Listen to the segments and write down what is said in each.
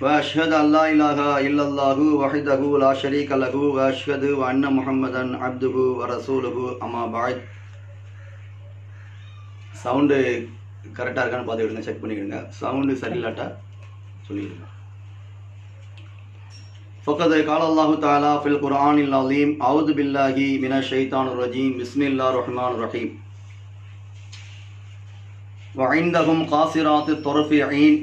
وأشهد أن لا إله إلا الله وحده لا شريك له وأشهد أن محمدا عبده ورسوله أما بعد sound கரெக்டாக இருக்கான்னு பார்த்துக்கிடுங்க செக் பண்ணிக்கிடுங்க சவுண்டு சரியில்லாட்டா சொல்லிடுங்க فقد قال الله تعالى في القرآن العظيم أعوذ بالله من الشيطان الرجيم بسم الله الرحمن الرحيم وعندهم قاصرات الطرف عين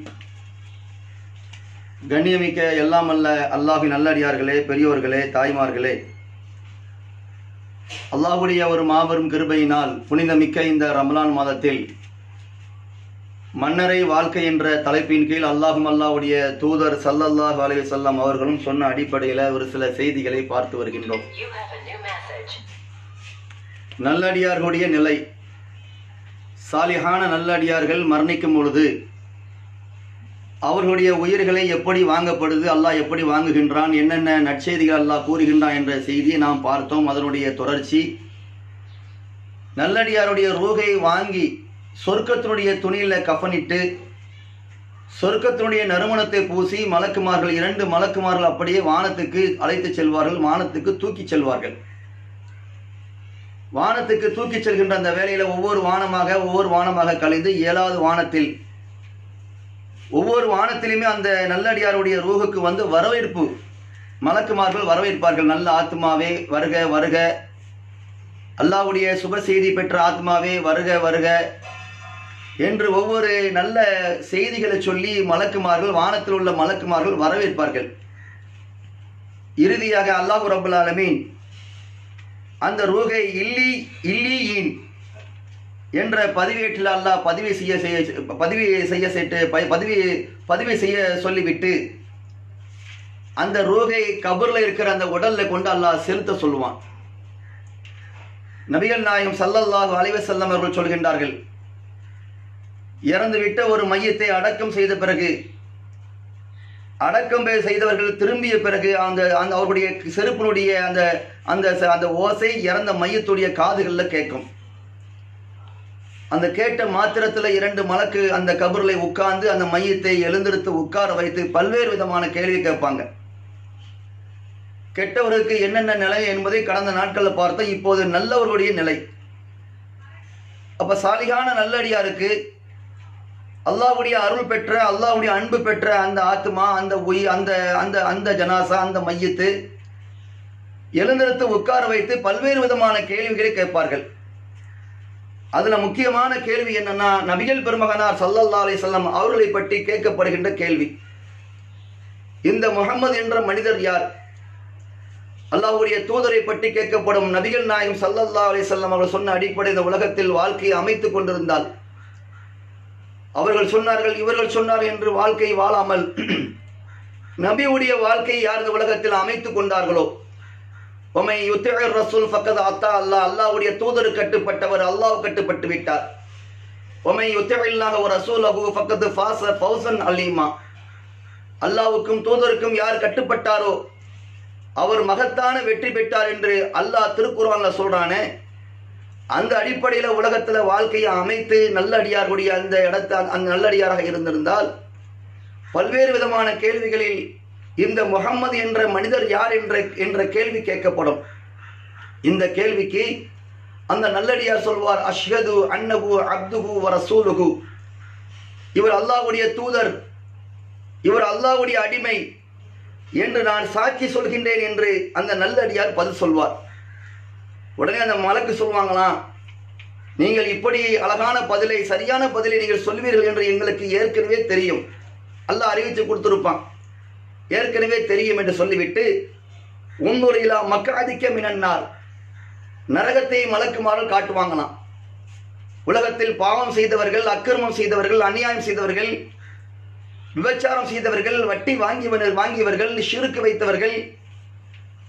கண்ணியமிக்க எல்லாம் அல்ல அல்லாஹின் நல்லடியார்களே பெரியோர்களே தாய்மார்களே. அல்லாஹுடைய ஒரு மாபெரும் கிருபையினால் புனிதமிக்க இந்த ரமலான் மாதத்தில் மன்னரை வாழ்க்கை என்ற தலைப்பின் கீழ் அல்லாஹும் அல்லாஹ்வுடைய தூதர் சல்லல்லாஹு அலைஹி வஸல்லம் அவர்களும் சொன்ன அடிப்படையில் ஒரு சில செய்திகளை பார்த்து வருகின்றோம். நல்லடியார்களுடைய நிலை. சாலிஹான நல்லடியார்கள் மரணிக்கும் பொழுது அவர்களுடைய உயிர்களை எப்படி வாங்கப்படுது அல்லாஹ் எப்படி வாங்குகின்றான் என்னென்ன நற்செய்திகள் அல்லாஹ் கூறுகின்றான் என்ற செய்தியை நாம் பார்த்தோம். அதனுடைய தொடர்ச்சி நல்லடியாருடைய ரூகை வாங்கி சொர்க்கத்தினுடைய துணியில் கஃனிட்டு சொர்க்கத்தினுடைய நறுமணத்தை பூசி மலக்குமார்கள் இரண்டு மலக்குமார்கள் அப்படியே வானத்துக்கு அழைத்து செல்வார்கள் வானத்துக்கு தூக்கிச் செல்வார்கள். வானத்துக்கு தூக்கி செல்கின்ற அந்த வேலையில் ஒவ்வொரு வானமாக ஒவ்வொரு வானமாக கழிந்து ஏழாவது வானத்தில் ஒவ்வொரு வானத்திலையுமே அந்த நல்லடியாருடைய ரூகுக்கு வந்து வரவேற்பு. மலக்குமார்கள் வரவேற்பார்கள். நல்ல ஆத்மாவே வருக வருக. அல்லாஹ்வுடைய சுப செய்தி பெற்ற ஆத்மாவே வருக வருக. என்று ஒவ்வொரு நல்ல செய்திகளை சொல்லி மலக்குமார்கள் வானத்தில் உள்ள மலக்குமார்கள் வரவேற்பார்கள். இறுதியாக அல்லாஹ் ரபுல் ஆலமீன் அந்த ரூகை இல்லி இல்லியின் என்ற பதிவேட்டில் அல்லாஹ் பதிவு செய்ய செய்ய பதிவு செய்ய செட்டு ப- பதிவு பதிவு செய்ய சொல்லிவிட்டு அந்த ரூகை கபூரில் இருக்கிற அந்த உடலில் கொண்டு அல்லாஹ் செலுத்த சொல்லுவான். நபிகள் நாயகம் ஸல்லல்லாஹு அலைஹி செல்லம் அவர்கள் சொல்கின்றார்கள் இறந்துவிட்ட ஒரு மையத்தை அடக்கம் செய்த பிறகு அடக்கம் செய்தவர்கள் திரும்பிய பிறகு அந்த அந்த அவர்களுடைய செருப்பினுடைய அந்த அந்த ச- அந்த ஓசை இறந்த மையத்துடைய காதுகளில் கேட்கும். அந்த கேட்ட மாத்திரத்தில் இரண்டு மலக்கு அந்த கபரில் உட்கார்ந்து அந்த மையத்தை எழுந்தெடுத்து உட்கார வைத்து பல்வேறு விதமான கேள்வி கேட்பாங்க. கெட்டவர்களுக்கு என்னென்ன நிலை என்பதை கடந்த நாட்களில் பார்த்தோம். இப்போது நல்லவர்களுடைய நிலை. அப்ப சாலிகான நல்லடியாருக்கு அல்லாவுடைய அருள் பெற்ற அல்லாவுடைய அன்பு பெற்ற அந்த ஆத்மா அந்த உய் அந்த அந்த அந்த ஜனாசா அந்த மையத்து எழுந்திருத்து உட்கார வைத்து பல்வேறு விதமான கேள்விகளை கேட்பார்கள். அதுல முக்கியமான கேள்வி என்னன்னா நபிகள் பெருமகனார் சல்லல்லா செல்லம் அவர்களை பற்றி கேட்கப்படுகின்ற கேள்வி. இந்த முகமது என்ற மனிதர் யார்? அல்லாஹுடைய தூதரை பற்றி கேட்கப்படும் நபிகள் நாயகம் சல்லல்லா செல்லம் அவர்கள் சொன்ன அடிப்படை இந்த உலகத்தில் வாழ்க்கையை அமைத்துக் கொண்டிருந்தால் அவர்கள் சொன்னார்கள் இவர்கள் சொன்னார் என்று வாழ்க்கை வாழாமல் நபியுடைய வாழ்க்கையை யார் இந்த உலகத்தில் அமைத்துக் கொண்டார்களோ? உமை யுத்திர் ரசூல் ஃபக்கத் அத்தா அல்லாஹ் அல்லாஹ்வுடைய தூதரு கட்டுப்பட்டவர் அல்லாஹ் கட்டுப்பட்டு விட்டார் உமை யுத்தில்லாக ஒரு ரசூல் அபு ஃபக்கத் ஃபாச ஃபௌசன் அலீமா அல்லாவுக்கும் தூதருக்கும் யார் கட்டுப்பட்டாரோ அவர் மகத்தான வெற்றி பெற்றார் என்று அல்லாஹ் திருக்குறான்ல சொல்கிறானே அந்த அடிப்படையில் உலகத்தில் வாழ்க்கையை அமைத்து நல்லடியார்களுடைய அந்த இடத்த அந்த நல்லடியாராக இருந்திருந்தால் பல்வேறு விதமான கேள்விகளில் இந்த முகம்மது என்ற மனிதர் யார் என்ற என்ற கேள்வி கேட்கப்படும். இந்த கேள்விக்கு அந்த நல்லடியார் சொல்வார் அஷ்ஹது அன்னகு அப்துகு வ ரசூலுகு இவர் அல்லாவுடைய தூதர். இவர் அல்லாவுடைய அடிமை என்று நான் சாட்சி சொல்கின்றேன் என்று அந்த நல்லடியார் பதில் சொல்வார். உடனே அந்த மலக்கு சொல்வாங்களாம் நீங்கள் இப்படி அழகான பதிலை சரியான பதிலை நீங்கள் சொல்வீர்கள் என்று எங்களுக்கு ஏற்கனவே தெரியும். அல்லாஹ் அறிவித்து கொடுத்துருப்பான். ஏற்கனவே தெரியும் என்று சொல்லிவிட்டு உன்னுரையிலா மக்காதிக்க மினன்னார் நரகத்தை மலக்குமாறு காட்டுவாங்களாம். உலகத்தில் பாவம் செய்தவர்கள் அக்கிரமம் செய்தவர்கள் அநியாயம் செய்தவர்கள் விபச்சாரம் செய்தவர்கள் வட்டி வாங்கியவர்கள் வாங்கியவர்கள் ஷிருக்கு வைத்தவர்கள்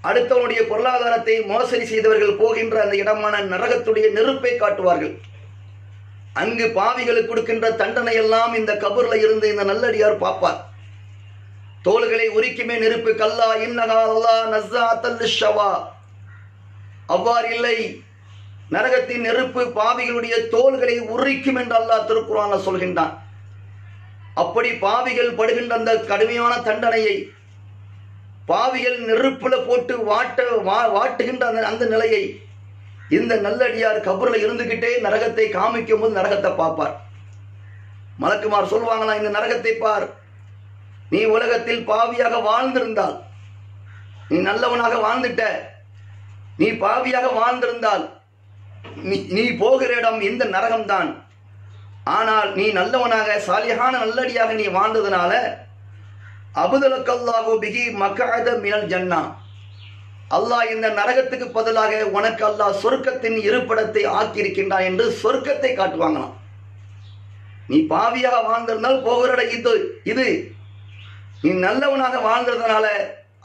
அடுத்தவனுடைய பொருளாதாரத்தை மோசடி செய்தவர்கள் போகின்ற அந்த இடமான நரகத்துடைய நெருப்பை காட்டுவார்கள். அங்கு பாவிகளுக்கு கொடுக்கின்ற தண்டனை எல்லாம் இந்த கபூரில் இருந்து இந்த நல்லடியார் பார்ப்பார். தோள்களை உரிக்குமே நெருப்பு கல்லா இன்னகா அல்லா நஸ்ஸா தல்லு அவ்வாறு இல்லை. நரகத்தின் நெருப்பு பாவிகளுடைய தோள்களை உரிக்கும் என்று அல்லாஹ் திருக்குறான் சொல்கின்றான். அப்படி பாவிகள் படுகின்ற அந்த கடுமையான தண்டனையை பாவிகள் நெருப்புல போட்டு வாட்ட வா வாட்டுகின்ற அந்த அந்த நிலையை இந்த நல்லடியார் கபூர்ல இருந்துகிட்டே நரகத்தை காமிக்கும் போது நரகத்தை பார்ப்பார். மலக்குமார் சொல்வாங்களா இந்த நரகத்தை பார் நீ உலகத்தில் பாவியாக வாழ்ந்திருந்தால் நீ நல்லவனாக வாழ்ந்துட்ட. நீ பாவியாக வாழ்ந்திருந்தால் நீ நீ போகிற இடம் இந்த நரகம்தான். ஆனால் நீ நல்லவனாக சாலியான நல்லடியாக நீ வாழ்ந்ததுனால அபுதலக்கல்லாஹு பிகி மக்காத மினல் ஜன்னா. அல்லாஹ் இந்த நரகத்துக்கு பதிலாக உனக்கு அல்லாஹ் சொர்க்கத்தின் இருப்பிடத்தை ஆக்கியிருக்கின்றான் என்று சொர்க்கத்தை காட்டுவாங்களாம். நீ பாவியாக வாழ்ந்திருந்தால் போகிற இடம் இது இது. நீ நல்லவனாக வாழ்ந்ததுனால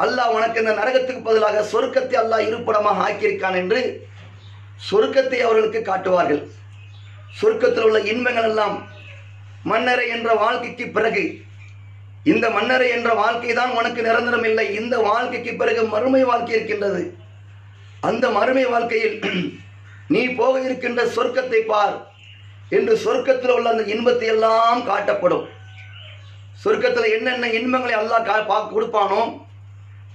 அல்லாஹ் உனக்கு இந்த நரகத்துக்கு பதிலாக சொர்க்கத்தை அல்லாஹ் இருப்பிடமாக ஆக்கியிருக்கான் என்று சொர்க்கத்தை அவர்களுக்கு காட்டுவார்கள். சொர்க்கத்தில் உள்ள இன்பங்கள் எல்லாம் மன்னரை என்ற வாழ்க்கைக்கு பிறகு இந்த மன்னரை என்ற வாழ்க்கை தான் உனக்கு நிரந்தரம் இல்லை. இந்த வாழ்க்கைக்கு பிறகு மறுமை வாழ்க்கை இருக்கின்றது. அந்த மறுமை வாழ்க்கையில் நீ போக இருக்கின்ற சொர்க்கத்தை பார் என்று சொர்க்கத்தில் உள்ள அந்த இன்பத்தை எல்லாம் காட்டப்படும். சொர்க்கத்தில் என்னென்ன இன்பங்களை அல்லாஹ் கா கொடுப்பானோ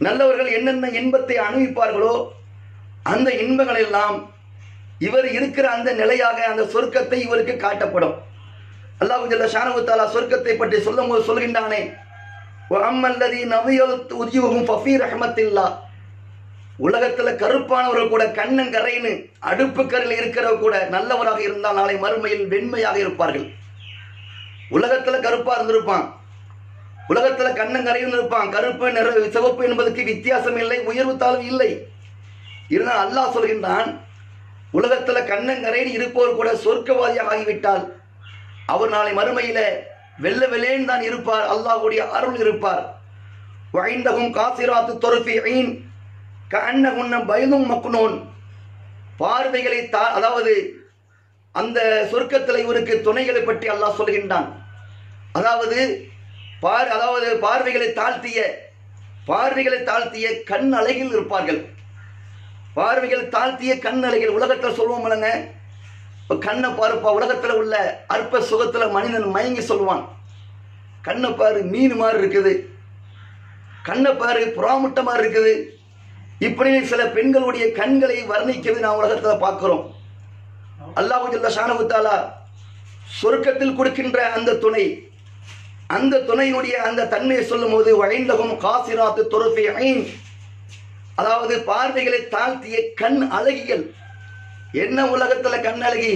நல்லவர்கள் என்னென்ன இன்பத்தை அணிவிப்பார்களோ அந்த இன்பங்கள் எல்லாம் இவர் இருக்கிற அந்த நிலையாக அந்த சொர்க்கத்தை இவருக்கு காட்டப்படும். அல்லாஹ் ஜல்ல ஷானு தாலா சொர்க்கத்தை பற்றி சொல்லும் போது சொல்கின்றானே அம்மல்லதி நவியல் உஜிவுகும் ஃபஃபீ ரஹமத்தில்லா உலகத்துல கருப்பானவர்கள் கூட கண்ணங்கரைன்னு அடுப்பு கரையில் இருக்கிறவ கூட நல்லவராக இருந்தால் நாளை மறுமையில் வெண்மையாக இருப்பார்கள். உலகத்தில் கருப்பாக இருந்திருப்பான். உலகத்துல கண்ணங்கரையும் இருப்பான் கருப்பு நிற சிவப்பு என்பதற்கு வித்தியாசம் இல்லை உயர்வு தாழ்வு இல்லை. இருந்தால் அல்லாஹ் சொல்கின்றான் உலகத்துல கண்ணங்கரையில் இருப்பவர் கூட சொர்க்கவாதியாக ஆகிவிட்டால் அவர் நாளை மறுமையில வெள்ள வெள்ளேன் தான் இருப்பார் அல்லாஹ்வுடைய அருள் இருப்பார். வாய்ந்தகும் காசிராத்து தொரஃபி ஐன் கண்ணகுன்ன பயதும் மக்குனோன் பார்வைகளை தா அதாவது அந்த சொர்க்கத்தில் இவருக்கு துணைகளை பற்றி அல்லாஹ் சொல்கின்றான். அதாவது பார் அதாவது பார்வைகளை தாழ்த்திய பார்வைகளை தாழ்த்திய கண் அலைகள் இருப்பார்கள். பார்வைகள் தாழ்த்திய கண் அலைகள் உலகத்தில் சொல்லுவோம் இல்லைங்க? இப்போ கண்ணை பாருப்பா உலகத்தில் உள்ள அற்ப சுகத்தில் மனிதன் மயங்கி சொல்லுவான். கண்ணை பாரு மீன் மாதிரி இருக்குது. கண்ணை பாரு புறாமுட்டை மாதிரி இருக்குது. இப்படி சில பெண்களுடைய கண்களை வர்ணிக்கிறது நான் உலகத்தில் பார்க்குறோம். அல்லாஹு ஜல்ல ஷானகுத்தாலா சொர்க்கத்தில் கொடுக்கின்ற அந்த துணை அந்த துணையுடைய அந்த தன்மையை சொல்லும் போது வழைந்தகும் காசிராத்து தொருஃபி ஐன் அதாவது பார்வைகளை தாழ்த்திய கண் அழகிகள். என்ன உலகத்துல கண் அழகி?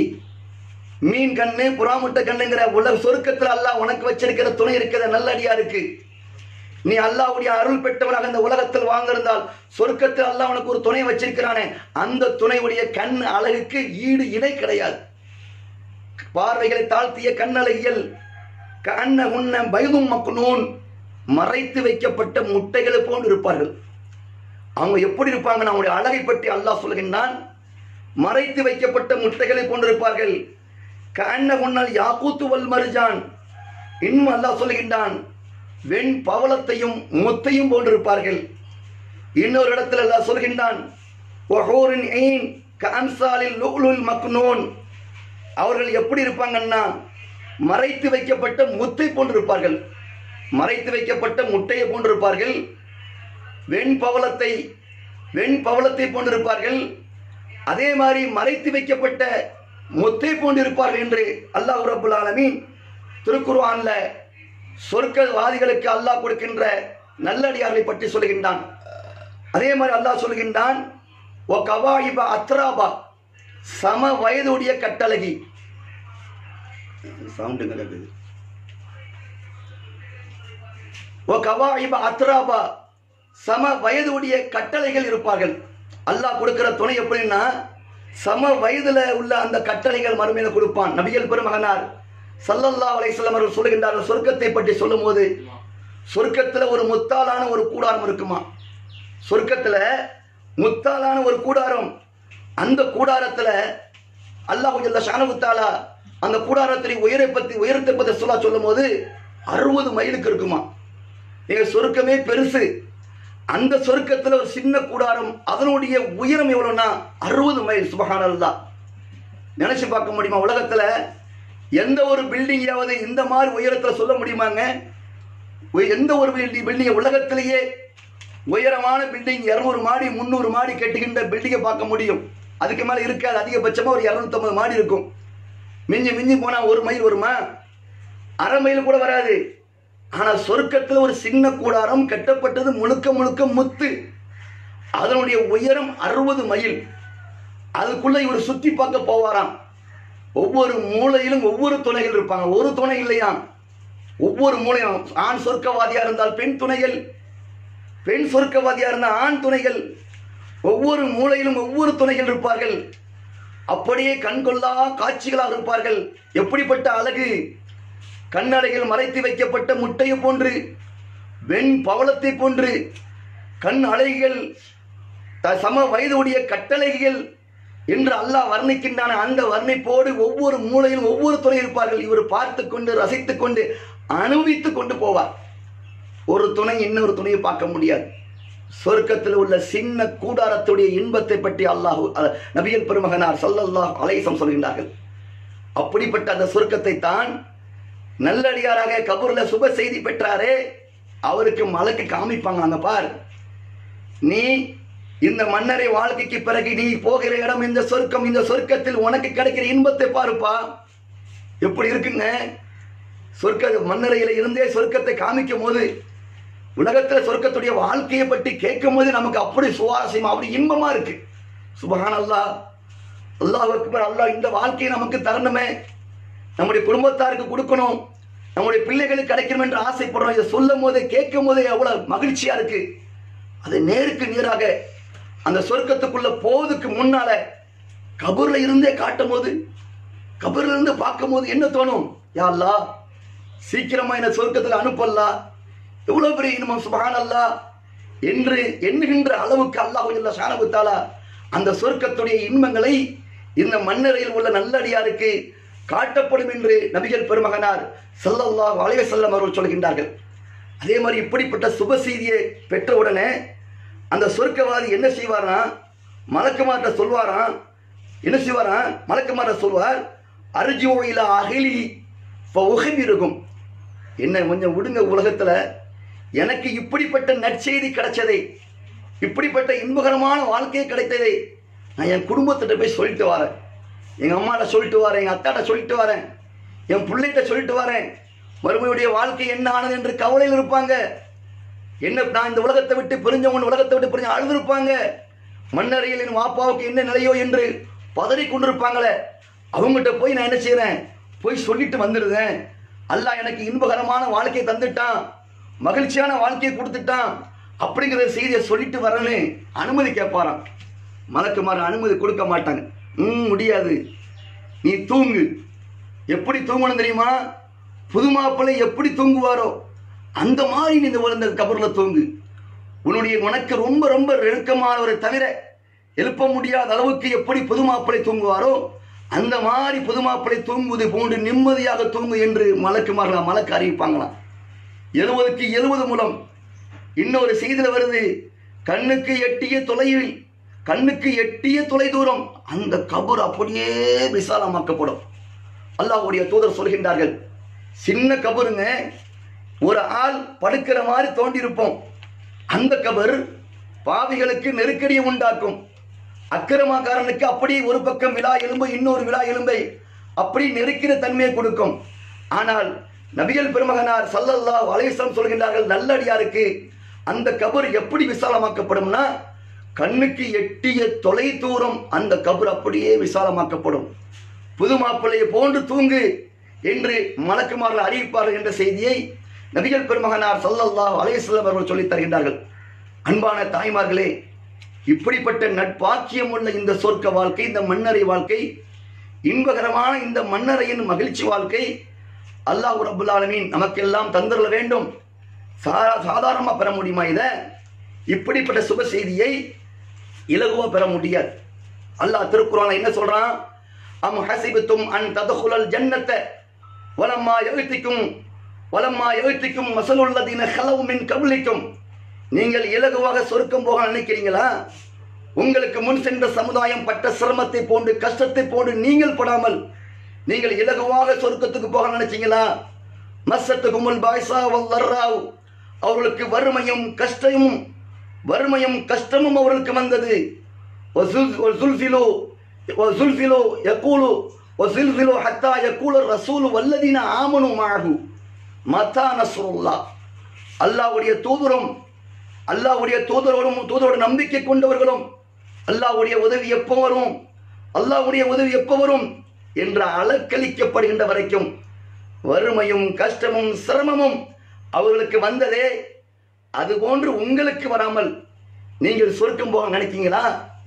மீன் கண்ணு புறாமுட்டை கண்ணுங்கிற உலக சொருக்கத்தில் அல்லாஹ் உனக்கு வச்சிருக்கிற துணை இருக்கிற நல்லடியா இருக்கு. நீ அல்லாவுடைய அருள் பெற்றவனாக இந்த உலகத்தில் வாழ்ந்திருந்தால் சொர்க்கத்தில் அல்லாஹ் உனக்கு ஒரு துணை வச்சிருக்கிறானே அந்த துணையுடைய கண் அழகுக்கு ஈடு இணை கிடையாது. பார்வைகளை தாழ்த்திய கண்ணழகியல் கண்ண உண்ண பயதும் மக்குனூன் மறைத்து வைக்கப்பட்ட முட்டைகளை போன்று இருப்பார்கள். அவங்க எப்படி இருப்பாங்க? அவங்களுடைய அழகை பற்றி அல்லாஹ் சொல்கின்றான். மறைத்து வைக்கப்பட்ட முட்டைகளை போன்றிருப்பார்கள் கண்ண உண்ணல் யாக்கூத்து வல் மருஜான் இன்னும் அல்லாஹ் சொல்கின்றான். வெண் பவளத்தையும் முத்தையும் போன்றிருப்பார்கள் இன்னொரு இடத்துல அல்லாஹ் சொல்கின்றான் ஒஹோரின் ஐன் கன்சாலில் லுலுல் மக்னூன். அவர்கள் எப்படி இருப்பாங்கன்னா மறைத்து வைக்கப்பட்ட முத்தை போன்றிருப்பார்கள். மறைத்து வைக்கப்பட்ட முட்டையை போன்றிருப்பார்கள். வெண் பவளத்தை வெண் போன்றிருப்பார்கள். அதே மாதிரி மறைத்து வைக்கப்பட்ட முத்தை போன்றிருப்பார்கள் என்று அல்லாஹ் ரபுல் ஆலமீன் திருக்குர்ஆன்ல சொர்க்கவாதிகளுக்கு அல்லாஹ் கொடுக்கின்ற நல்லடியார்களை பற்றி சொல்கின்றான். அதே மாதிரி அல்லாஹ் சொல்கின்றான் ஓ கவாஹிபா அத்ராபா சம வயதுடைய கட்டழகி. சவுண்டுங்க கேக்குது ஓ கவாயிப அத்ராபா. சம வயதுடைய கட்டளைகள் இருப்பார்கள். அல்லாஹ் கொடுக்கிற துணை எப்படின்னா சம வயதுல உள்ள அந்த கட்டளைகள் மறுமையில கொடுப்பான். நபிகள் பெருமகனார் சல்லல்லா அலைஹி அவர்கள் சொல்கின்றார்கள் சொர்க்கத்தை பற்றி சொல்லும்போது சொர்க்கத்துல ஒரு முத்தாலான ஒரு கூடாரம் இருக்குமா? சொர்க்கத்துல முத்தாலான ஒரு கூடாரம். அந்த கூடாரத்துல அல்லாஹ் ஜல்ல ஷானகுத்தாலா அந்த கூடாரத்தை உயரை பத்தி உயரத்தை பத்தி சொல்ல சொல்லும் போது அறுபது மைலுக்கு இருக்குமா? எங்க சொருக்கமே பெருசு. அந்த சொருக்கத்தில் ஒரு சின்ன கூடாரம் அதனுடைய உயரம் எவ்வளோன்னா அறுபது மைல் சுபஹானல்லா நினைச்சு பார்க்க முடியுமா உலகத்துல? எந்த ஒரு பில்டிங்காவது இந்த மாதிரி உயரத்துல சொல்ல முடியுமாங்க? எந்த ஒரு பில்டிங் பில்டிங் உலகத்திலேயே உயரமான பில்டிங் இரநூறு மாடி முந்நூறு மாடி கட்டுகின்ற பில்டிங்கை பார்க்க முடியும். அதுக்கு மேல இருக்காது. அதிகபட்சமா ஒரு இரநூத்தம்பது மாடி இருக்கும். மிஞ்சி மிஞ்சி போனால் ஒரு மைல் வருமா? அரை மைல் கூட வராது. ஆனால் சொருக்கத்தில் ஒரு சின்ன கூடாரம் கட்டப்பட்டது முழுக்க முழுக்க முத்து. அதனுடைய உயரம் அறுபது மைல். அதுக்குள்ளே இவர் சுற்றி பார்க்க போவாராம். ஒவ்வொரு மூலையிலும் ஒவ்வொரு துணைகள் இருப்பாங்க. ஒரு துணை இல்லையாம். ஒவ்வொரு மூலையும் ஆண் சொர்க்கவாதியாக இருந்தால் பெண் துணைகள். பெண் சொர்க்கவாதியாக இருந்தால் ஆண் துணைகள். ஒவ்வொரு மூலையிலும் ஒவ்வொரு துணைகள் இருப்பார்கள். அப்படியே கண்கொள்ளா காட்சிகளாக இருப்பார்கள். எப்படிப்பட்ட அழகு? கண்ணடைகள் மறைத்து வைக்கப்பட்ட முட்டையை போன்று வெண் பவளத்தை போன்று கண் அலைகள் த- சம வயதுடைய கட்டளைகள் என்று அல்லாஹ் வர்ணிக்கின்றான. அந்த வர்ணிப்போடு ஒவ்வொரு மூலையில் ஒவ்வொரு துணை இருப்பார்கள். இவர் பார்த்து கொண்டு ரசித்து கொண்டு அனுபவித்துக் கொண்டு போவார். ஒரு துணை இன்னொரு துணையை பார்க்க முடியாது. சொர்க்கத்தில் உள்ள சின்ன கூடாரத்துடைய இன்பத்தை பற்றி அல்லாஹு நபியல் பெருமகனார் சல்லல்லாஹ் அலேசம் சொல்கின்றார்கள். அப்படிப்பட்ட அந்த சொர்க்கத்தை தான் நல்லடியாராக கபூர்ல சுப செய்தி பெற்றாரே அவருக்கு மலக்கு காமிப்பாங்க அங்க பார். நீ இந்த மன்னரை வாழ்க்கைக்கு பிறகு நீ போகிற இடம் இந்த சொர்க்கம் இந்த சொர்க்கத்தில் உனக்கு கிடைக்கிற இன்பத்தை பாருப்பா. எப்படி இருக்குங்க? சொர்க்க மன்னரையில இருந்தே சொர்க்கத்தை காமிக்கும் போது உலகத்துல சொர்க்கத்துடைய வாழ்க்கையை பற்றி கேட்கும் போது நமக்கு அப்படி சுவாரஸ்யமா அப்படி இன்பமா இருக்கு. சுபஹான் அல்லாஹ் அல்லாஹ் அக்பர் அல்லாஹ் இந்த வாழ்க்கையை நமக்கு தரணுமே. நம்முடைய குடும்பத்தாருக்கு கொடுக்கணும். நம்முடைய பிள்ளைகளுக்கு கிடைக்கணும் என்று ஆசைப்படுறோம். இதை சொல்லும் போதே கேட்கும் போதே எவ்வளவு மகிழ்ச்சியா இருக்கு. அது நேருக்கு நேராக அந்த சொர்க்கத்துக்குள்ள போவதுக்கு முன்னால கபூர்ல இருந்தே காட்டும் போது கபூர்ல இருந்து பார்க்கும் போது என்ன தோணும்? யா அல்லா சீக்கிரமா என்ன சொர்க்கத்துல அனுப்பலாம் எவ்வளவு பெரிய இனிமம் சுபகான் அல்லா என்று எண்ணுகின்ற அளவுக்கு அல்லாஹ் ஜல்ல ஷானஹு அந்த சொர்க்கத்துடைய இன்பங்களை இந்த மண்ணறையில் உள்ள நல்லடியாருக்கு காட்டப்படும் என்று நபிகள் பெருமகனார் செல்லல்லா வளைய செல்லம் அவர்கள் சொல்கின்றார்கள். அதே மாதிரி இப்படிப்பட்ட சுப செய்தியை பெற்றவுடனே அந்த சொர்க்கவாதி என்ன செய்வார்னா மலக்குமார்ட்ட சொல்வாராம் என்ன செய்வாராம் மலக்குமார்ட்ட சொல்வார் அர்ஜிஓ ஓயில அகிலி இருக்கும் என்ன கொஞ்சம் விடுங்க உலகத்தில். எனக்கு இப்படிப்பட்ட நற்செய்தி கிடைச்சதை. இப்படிப்பட்ட இன்பகரமான வாழ்க்கை கிடைத்ததை. நான் என் குடும்பத்திட்ட போய் சொல்லிட்டு வரேன். எங்கள் அம்மாட்ட சொல்லிட்டு வரேன் எங்கள் அத்தாட்ட சொல்லிட்டு வரேன். என் பிள்ளைகிட்ட சொல்லிட்டு வரேன். மறுமையுடைய வாழ்க்கை என்ன ஆனது என்று கவலையில் இருப்பாங்க. என்ன நான் இந்த உலகத்தை விட்டு பிரிஞ்சவன் உலகத்தை விட்டு பிரிஞ்ச அழுதுருப்பாங்க. மன்னரையில் என் வாப்பாவுக்கு என்ன நிலையோ என்று பதறி கொண்டிருப்பாங்களே அவங்ககிட்ட போய் நான் என்ன செய்கிறேன் போய் சொல்லிட்டு வந்துடுதேன் அல்லாஹ் எனக்கு இன்பகரமான வாழ்க்கையை தந்துட்டான். மகிழ்ச்சியான வாழ்க்கையை கொடுத்துட்டான் அப்படிங்கிற செய்தியை சொல்லிட்டு வரேன்னு அனுமதி கேட்பாராம். மலக்குமார் அனுமதி கொடுக்க மாட்டாங்க. ம் முடியாது. நீ தூங்கு. எப்படி தூங்கணும் தெரியுமா? புது மாப்பிள்ளை எப்படி தூங்குவாரோ அந்த மாதிரி நீ இந்த கபரில் தூங்கு. உன்னுடைய உனக்கு ரொம்ப ரொம்ப நெருக்கமானவரை தவிர எழுப்ப முடியாத அளவுக்கு எப்படி புது மாப்பிள்ளை தூங்குவாரோ அந்த மாதிரி புது மாப்பிள்ளை தூங்குவது போன்று நிம்மதியாக தூங்கு என்று மலக்குமார்களாம் மலக்கு அறிவிப்பாங்களாம். எழுபதுக்கு எழுபது மூலம். இன்னொரு செய்தியில் வருது கண்ணுக்கு எட்டிய தொலைவில் கண்ணுக்கு எட்டிய தொலை தூரம் அந்த கபர் அப்படியே விசாலமாக்கப்படும். அல்லாஹுடைய தூதர் சொல்கின்றார்கள் சின்ன கபருங்க ஒரு ஆள் படுக்கிற மாதிரி தோண்டியிருப்போம் அந்த கபர் பாவிகளுக்கு நெருக்கடியை உண்டாக்கும். அக்கிரமக்காரனுக்கு அப்படியே ஒரு பக்கம் விழா எலும்பு இன்னொரு விழா எலும்பை அப்படி நெருக்கிற தன்மையை கொடுக்கும். ஆனால் நபிகள் பெருமகனார் சல்லல்லா அலைஹி சொல்கின்றார்கள் நல்லடியாருக்கு அந்த கபர் எப்படி விசாலமாக்கப்படும்னா கண்ணுக்கு எட்டிய தொலை தூரம் அந்த கபர் அப்படியே விசாலமாக்கப்படும். புது மாப்பிள்ளையை போன்று தூங்கு என்று மலக்குமார்கள் அறிவிப்பார்கள் என்ற செய்தியை நபிகள் பெருமகனார் சல்லல்லா அலைஹி அவர்கள் சொல்லித் தருகின்றார்கள். அன்பான தாய்மார்களே இப்படிப்பட்ட நட்பாக்கியம் உள்ள இந்த சொர்க்க வாழ்க்கை இந்த மன்னரை வாழ்க்கை இன்பகரமான இந்த மன்னரையின் மகிழ்ச்சி வாழ்க்கை அல்லாஹ் ரபுல் ஆலமீன் நமக்கெல்லாம் தந்துள்ள வேண்டும். சா சாதாரணமாக பெற முடியுமா இதை? இப்படிப்பட்ட சுப செய்தியை இலகுவாக பெற முடியாது. அல்லாஹ் திருக்குறான் என்ன சொல்கிறான் அம் ஹசிபத்தும் அன் ததகுலல் ஜன்னத்தை வலம்மா எழுத்திக்கும் வலம்மா எழுத்திக்கும் மசலுள்ளதின ஹலவு மின் கபலிக்கும். நீங்கள் இலகுவாக சொருக்கம் போக நினைக்கிறீங்களா? உங்களுக்கு முன் சென்ற சமுதாயம் பட்ட சிரமத்தை போன்று கஷ்டத்தை போன்று நீங்கள் படாமல் நீங்கள் இலகுவாக சொர்க்கத்துக்கு போக நினைச்சீங்களா? மசத்துக்கு முன் பாய்சா வல்லர்ராவ் அவர்களுக்கு வறுமையும் கஷ்டமும் வறுமையும் கஷ்டமும் அவர்களுக்கு வந்தது. அல்லாவுடைய தூதரும் அல்லாவுடைய தூதரோடும் தூதரோட நம்பிக்கை கொண்டவர்களும் அல்லாவுடைய உதவி எப்போ வரும் அல்லாவுடைய உதவி எப்போ வரும் என்று அலக்களிக்கப்படுகின்ற வரைக்கும் வறுமையும் கஷ்டமும் சிரமமும் அவர்களுக்கு வந்ததே அதுபோன்று உங்களுக்கு வராமல் நீங்கள் சொர்க்கம் போக நினைக்கீங்களா?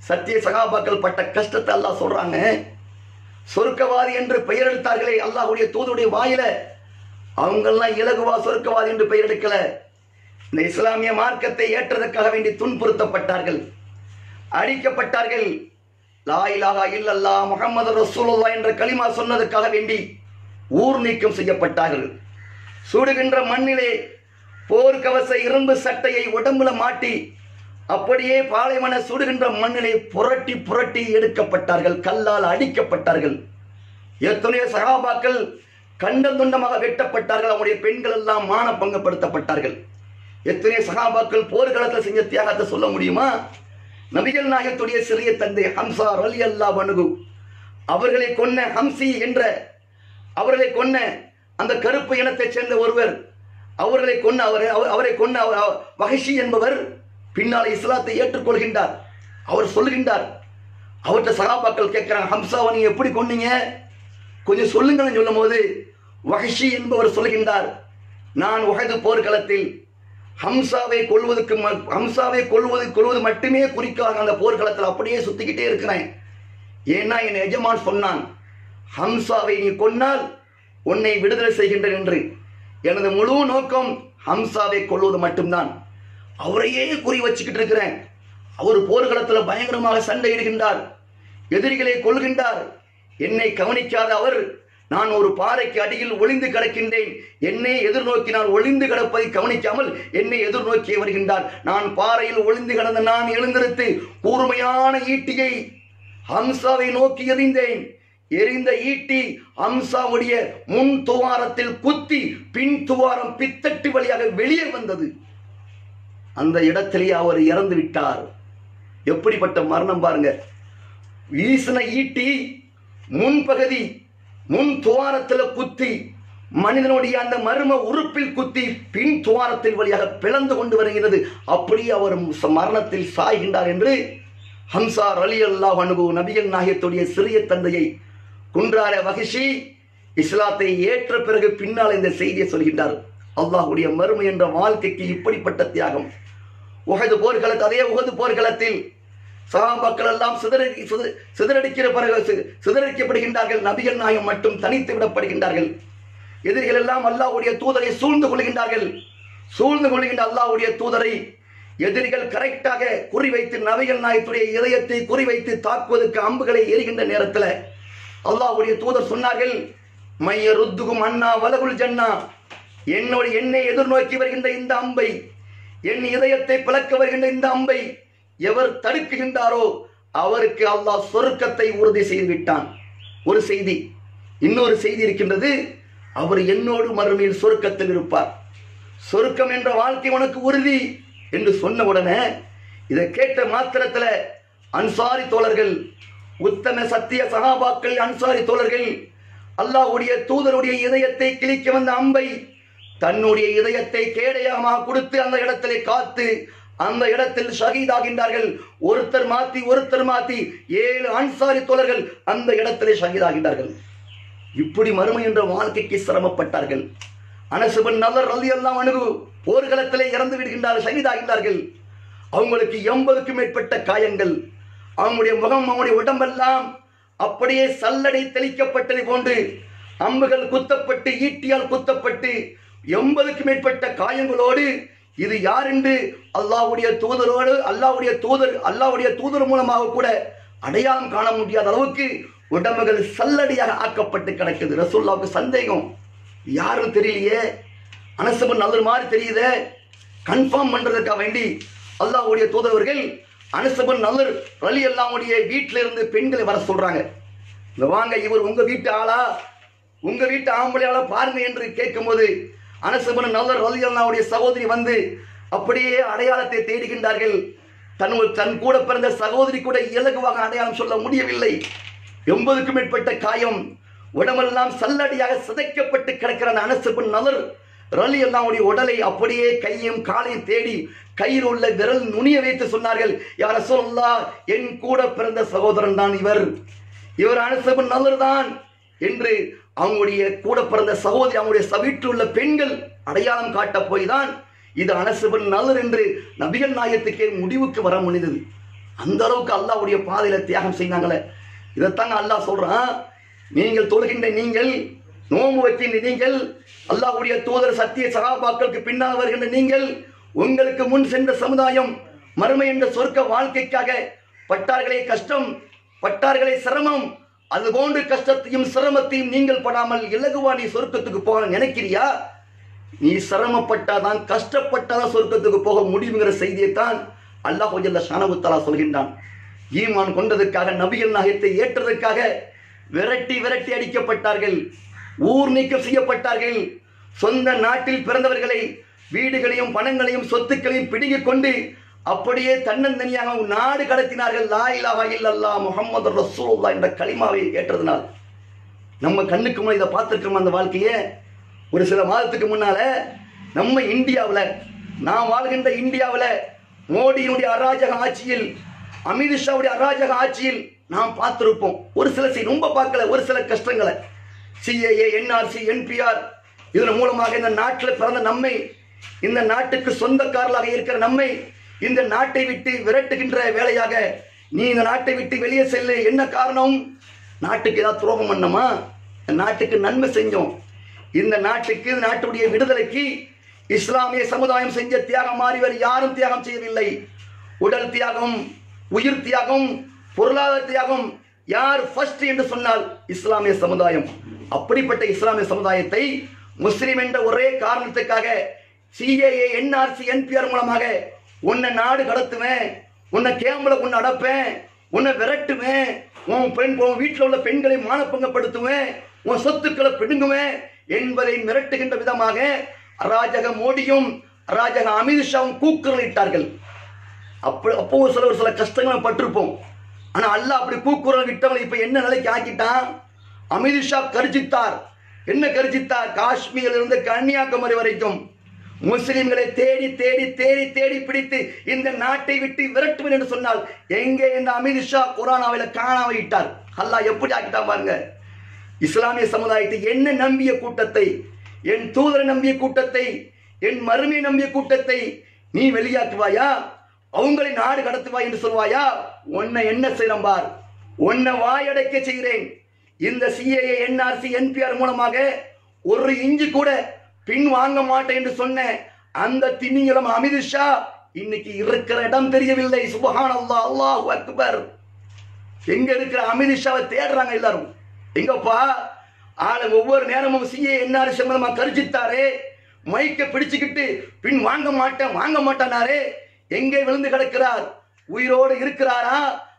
சத்திய சகாபாக்கள் பட்ட கஷ்டத்தை அல்லாஹ் சொல்றாங்க சொர்க்கவாதி என்று பெயர் எடுத்தார்களே அல்லாஹுடைய தூதுடைய வாயில. அவங்கெல்லாம் இலகுவா சொர்க்கவாதி என்று பெயர் எடுக்கல. இந்த இஸ்லாமிய மார்க்கத்தை ஏற்றதற்காக வேண்டி துன்புறுத்தப்பட்டார்கள். அடிக்கப்பட்டார்கள். லா இலாஹா இல்லல்லா முகமது ரசூலுல்லா என்ற களிமா சொன்னதுக்காக வேண்டி ஊர் நீக்கம் செய்யப்பட்டார்கள். சுடுகின்ற மண்ணிலே போர்க்கவச இரும்பு சட்டையை உடம்புல மாட்டி அப்படியே பாலைவன சுடுகின்ற மண்ணிலே புரட்டி புரட்டி எடுக்கப்பட்டார்கள். கல்லால் அடிக்கப்பட்டார்கள். எத்தனையோ சகாபாக்கள் கண்டம் துண்டமாக வெட்டப்பட்டார்கள். அவருடைய பெண்கள் எல்லாம் மான பங்கப்படுத்தப்பட்டார்கள் எத்தனையோ சகாபாக்கள் போர்க்களத்தில் செஞ்ச தியாகத்தை சொல்ல முடியுமா? நபிகள் நாயத்துடைய சிறிய தந்தை ஹம்சா அலி அல்லா வனுகு அவர்களை கொன்ன ஹம்சி என்ற அவர்களை கொன்ன அந்த கருப்பு இனத்தைச் சேர்ந்த ஒருவர் அவர்களை கொன்ன அவர் அவர்- அவரை கொன்ன அவர் என்பவர் பின்னால் இஸ்லாத்தை ஏற்றுக்கொள்கின்றார். அவர் சொல்லுகின்றார் அவர்கிட்ட சகாபாக்கள் கேட்கிறாங்க ஹம்சாவை நீங்க எப்படி கொன்னீங்க? கொஞ்சம் சொல்லுங்கன்னு சொல்லும் போது வஹஷி என்பவர் சொல்கின்றார் நான் உகது போர்க்களத்தில் ஹம்சாவை கொள்வதற்கு ம- ஹம்சாவை கொல்வது கொள்வது மட்டுமே குறிக்காக அந்த போர்க்களத்தில் அப்படியே சுத்திக்கிட்டே இருக்கிறேன். ஏன்னா என் எஜமான் சொன்னான் ஹம்சாவை நீ கொன்னால் உன்னை விடுதலை செய்கின்றேன் என்று. எனது முழு நோக்கம் ஹம்சாவை கொல்வது மட்டும்தான். அவரையே குறி வச்சுக்கிட்டு இருக்கிறேன். அவர் போர்க்களத்தில் பயங்கரமாக சண்டையிடுகின்றார் எதிரிகளை கொள்கின்றார் என்னை கவனிக்காத அவர் நான் ஒரு பாறைக்கு அடியில் ஒளிந்து கிடக்கின்றேன். என்னை எதிர்நோக்கி நான் ஒளிந்து கிடப்பதை கவனிக்காமல் என்னை எதிர்நோக்கி வருகின்றார். நான் பாறையில் ஒளிந்து கிடந்த நான் எழுந்திருத்து கூர்மையான ஈட்டியை ஹம்சாவை நோக்கி எறிந்தேன். எரிந்த ஈட்டி ஹம்சாவுடைய முன் துவாரத்தில் குத்தி பின் துவாரம் பித்தட்டு வழியாக வெளியே வந்தது. அந்த இடத்திலேயே அவர் இறந்து விட்டார். எப்படிப்பட்ட மரணம் பாருங்க. வீசின ஈட்டி முன்பகுதி முன் துவாரத்தில் குத்தி மனிதனுடைய அந்த மர்ம உறுப்பில் குத்தி பின் துவாரத்தில் வழியாக பிளந்து கொண்டு வருகிறது. அப்படியே அவர் ச- மரணத்தில் சாய்கின்றார் என்று ஹம்சார் அலி அல்லாஹ் அனுபவ நபிகள் நாயகத்துடைய சிறிய தந்தையை குன்றார வகிஷி இஸ்லாத்தை ஏற்ற பிறகு பின்னால் இந்த செய்தியை சொல்கின்றார். அல்லாஹுடைய மறுமை என்ற வாழ்க்கைக்கு இப்படிப்பட்ட தியாகம். உகது போர்களுக்கு அதே உகது சகா மக்கள் எல்லாம் சிதறி சித- சிதறடிக்கிற பிறகு சிதறடிக்கப்படுகின்றார்கள். நபிகள் நாயம் மட்டும் தனித்து விடப்படுகின்றார்கள். எதிரிகள் எல்லாம் அல்லாவுடைய தூதரை சூழ்ந்து கொள்கின்றார்கள். சூழ்ந்து கொள்கின்ற அல்லாவுடைய தூதரை எதிரிகள் கரெக்டாக குறிவைத்து நபிகள் நாயத்துடைய இதயத்தை குறிவைத்து தாக்குவதற்கு அம்புகளை எரிகின்ற நேரத்தில் அல்லாஹ்வுடைய தூதர் சொன்னார்கள் மைய ருத்துகும் அண்ணா வலகுல் ஜன்னா. என்னோட என்னை எதிர்நோக்கி வருகின்ற இந்த அம்பை என் இதயத்தை பிளக்க வருகின்ற இந்த அம்பை எவர் தடுக்குகின்றாரோ அவருக்கு அல்லாஹ் சொருக்கத்தை உறுதி செய்து விட்டான். ஒரு செய்தி இன்னொரு செய்தி இருக்கின்றது அவர் என்னோடு மறுமையில் சொருக்கத்தில் இருப்பார். சொருக்கம் என்ற வாழ்க்கை உனக்கு உறுதி என்று சொன்ன உடனே இதை கேட்ட மாத்திரத்தில் அன்சாரி தோழர்கள் உத்தம சத்திய சகாபாக்கள் அன்சாரி தோழர்கள் அல்லாஹுடைய தூதருடைய இதயத்தை கிழிக்க வந்த அம்பை தன்னுடைய இதயத்தை கேடயமாக கொடுத்து அந்த இடத்திலே காத்து அந்த இடத்தில் ஷஹீதாகின்றார்கள். ஒருத்தர் மாத்தி ஒருத்தர் மாத்தி ஏழு அன்சாரி தோழர்கள் அந்த இடத்திலே ஷஹீதாகின்றார்கள். இப்படி மறுமை என்ற வாழ்க்கைக்கு சிரமப்பட்டார்கள். அனசுபன் நல்லர் ரதி எல்லாம் அணுகு போர்க்களத்திலே இறந்து விடுகின்றார்கள் ஷஹீதாகின்றார்கள். அவங்களுக்கு எண்பதுக்கும் மேற்பட்ட காயங்கள். அவங்களுடைய முகம் அவங்களுடைய உடம்பெல்லாம் அப்படியே சல்லடை தெளிக்கப்பட்டதை போன்று அம்புகள் குத்தப்பட்டு ஈட்டியால் குத்தப்பட்டு எண்பதுக்கும் மேற்பட்ட காயங்களோடு இது யார் என்று அல்லாஹ்வுடைய தூதரோடு அல்லாவுடைய தூதர் அல்லாவுடைய தூதர் மூலமாக கூட அடையாளம் காண முடியாத அளவுக்கு உடம்புகள் சல்லடியாக ஆக்கப்பட்டு கிடக்குது. ரசூல்லாவுக்கு சந்தேகம். யாரும் தெரியலையே? அனசபன் நல்ல மாதிரி தெரியுதே? கன்ஃபார்ம் பண்றதுக்காக வேண்டி அல்லாஹ்வுடைய தூதரவர்கள் அனசபன் நல்லர் ரலி அல்லாவுடைய வீட்டில இருந்து பெண்களை வர சொல்றாங்க. வாங்க இவர் உங்க வீட்டு ஆளா? உங்க வீட்டு ஆம்பளையால பாருங்க என்று கேட்கும்போது அனசபன் நல்லர் ரலியல்லாவுடைய சகோதரி வந்து அப்படியே அடையாளத்தை தேடுகின்றார்கள். தன் தன் கூட பிறந்த சகோதரி கூட இலகுவாக அடையாளம் சொல்ல முடியவில்லை. எண்பதுக்கும் மேற்பட்ட காயம் உடம்பெல்லாம் சல்லடியாக சிதைக்கப்பட்டு கிடக்கிற அந்த அனசபன் நலர் ரலி அல்லாவுடைய உடலை அப்படியே கையும் காலையும் தேடி கையில் உள்ள விரல் நுனிய வைத்து சொன்னார்கள் யார சொல்லா என் கூட பிறந்த சகோதரன் தான் இவர். இவர் அனசபன் நல்லர் தான் என்று அவங்களுடைய கூட பிறந்த சகோதரி அவங்களுடைய ச- உள்ள பெண்கள் அடையாளம் காட்ட போய் தான் இது அனசுபன் நல்லர் என்று நபிகள் நாயகத்துக்கே முடிவுக்கு வர முடிந்தது அந்த அளவுக்கு அல்லாஹ்வுடைய பாதையில தியாகம் செய்தாங்களே. இதைத்தாங்க அல்லாஹ் சொல்றான் நீங்கள் தொழுகின்ற நீங்கள் நோம்பு வைக்கின்ற நீங்கள் அல்லாஹுடைய தூதர் சத்திய சகாபாக்களுக்கு பின்னால் வருகின்ற நீங்கள் உங்களுக்கு முன் சென்ற சமுதாயம் மறுமை என்ற சொர்க்க வாழ்க்கைக்காக பட்டார்களே கஷ்டம் பட்டார்களே சிரமம் அது போன்ற கஷ்டத்தையும் சிரமத்தையும் நீங்கள் படாமல் இலகுவா நீ சொர்க்கத்துக்கு போக நினைக்கிறியா? நீ சிரமப்பட்டாதான் கஷ்டப்பட்டாதான் சொர்க்கத்துக்கு போக முடியுங்கிற செய்தியைத்தான் அல்லாஹ் ஜல்ல ஷானபுத்தலா சொல்கின்றான். ஈமான் கொண்டதற்காக நபிகள் நாயத்தை ஏற்றதற்காக விரட்டி விரட்டி அடிக்கப்பட்டார்கள். ஊர் நீக்கம் செய்யப்பட்டார்கள். சொந்த நாட்டில் பிறந்தவர்களை வீடுகளையும் பணங்களையும் சொத்துக்களையும் பிடுங்கிக் கொண்டு அப்படியே தன்னந்தனியாக நாடு கடத்தினார்கள். லா இலாஹா இல்லல்லாஹ் முஹம்மது என்ற கலிமாவை ஏற்றதுனால் நம்ம கண்ணுக்கு முன்னாடி இதை பார்த்துருக்கோம் அந்த வாழ்க்கையை? ஒரு சில மாதத்துக்கு முன்னால நம்ம இந்தியாவில் நாம் வாழ்கின்ற இந்தியாவில் மோடியினுடைய அராஜக ஆட்சியில் அமித்ஷாவுடைய அராஜக ஆட்சியில் நாம் பார்த்துருப்போம். ஒரு சில செய்தி ரொம்ப பார்க்கல ஒரு சில கஷ்டங்களை. சிஏஏ என்ஆர்சி என்பிஆர் இதன் மூலமாக இந்த நாட்டில் பிறந்த நம்மை இந்த நாட்டுக்கு சொந்தக்காரர்களாக இருக்கிற நம்மை இந்த நாட்டை விட்டு விரட்டுகின்ற வேலையாக நீ இந்த நாட்டை விட்டு வெளியே செல்லு. என்ன காரணம்? நாட்டுக்கு ஏதாவது துரோகம் பண்ணோமா நாட்டுக்கு நன்மை செஞ்சோம். இந்த நாட்டுக்கு நாட்டுடைய விடுதலைக்கு இஸ்லாமிய சமுதாயம் செஞ்ச தியாகம் மாறி வேறு யாரும் தியாகம் செய்யவில்லை. உடல் தியாகம் உயிர் தியாகம் பொருளாதார தியாகம் யார் ஃபர்ஸ்ட் என்று சொன்னால் இஸ்லாமிய சமுதாயம். அப்படிப்பட்ட இஸ்லாமிய சமுதாயத்தை முஸ்லிம் என்ற ஒரே காரணத்துக்காக சிஏஏ என்ஆர்சி என்பிஆர் மூலமாக உன்னை நாடு கடத்துவேன். உன்னை கேம்பல உன்னை அடப்பேன் உன்னை விரட்டுவேன். உன் பெண் உன் வீட்டில் உள்ள பெண்களை மானப்பங்கப்படுத்துவேன் உன் சொத்துக்களை பிடுங்குவேன் என்பதை மிரட்டுகின்ற விதமாக அராஜக மோடியும் அராஜக அமித்ஷாவும் கூக்குரலிட்டார்கள். அப்போ அப்போ ஒரு சில ஒரு சில கஷ்டங்களை பட்டிருப்போம். ஆனால் அல்லாஹ் அப்படி கூக்குரல் விட்டவங்களை இப்போ என்ன நிலைக்கு ஆக்கிட்டான்? அமித்ஷா கர்ஜித்தார். என்ன கர்ஜித்தார்? காஷ்மீரில் இருந்து கன்னியாகுமரி வரைக்கும். முஸ்லிம்களை தேடி தேடி தேடி தேடி பிடித்து இந்த நாட்டை விட்டு விரட்டுவேன் என்று சொன்னால் எங்கே இந்த அமித்ஷா கொரோனாவில் காணாம விட்டார்? அல்லாஹ் எப்படி ஆக்கிட்டான் பாருங்க. இஸ்லாமிய சமுதாயத்தை என்ன நம்பிய கூட்டத்தை என் தூதரை நம்பிய கூட்டத்தை என் மருமை நம்பிய கூட்டத்தை நீ வெளியாற்றுவாயா அவங்களை நாடு கடத்துவாய் என்று சொல்வாயா? உன்னை என்ன செய்யலாம் பார்? உன்னை வாயடைக்க செய்கிறேன். இந்த சிஏஏ என்ஆர்சி என்பிஆர் மூலமாக ஒரு இஞ்சி கூட பின் வாங்க மாட்டேன் என்று சொன்ன அந்த திமிங்கலம் அமித்ஷா இன்னைக்கு இருக்கிற இடம் தெரியவில்லை. சுபஹான் அல்லாஹ் அல்லாஹ் அக்பர். எங்க இருக்கிற அமித்ஷாவை தேடுறாங்க எல்லாரும். எங்கப்பா? ஆளை ஒவ்வொரு நேரமும் சிஏ என்ஆர் சம்பந்தமா கருச்சித்தாரே மைக்க பிடிச்சுக்கிட்டு பின் வாங்க மாட்டேன் வாங்க மாட்டானாரே எங்கே விழுந்து கிடக்கிறார்? உயிரோடு இருக்கிறாரா?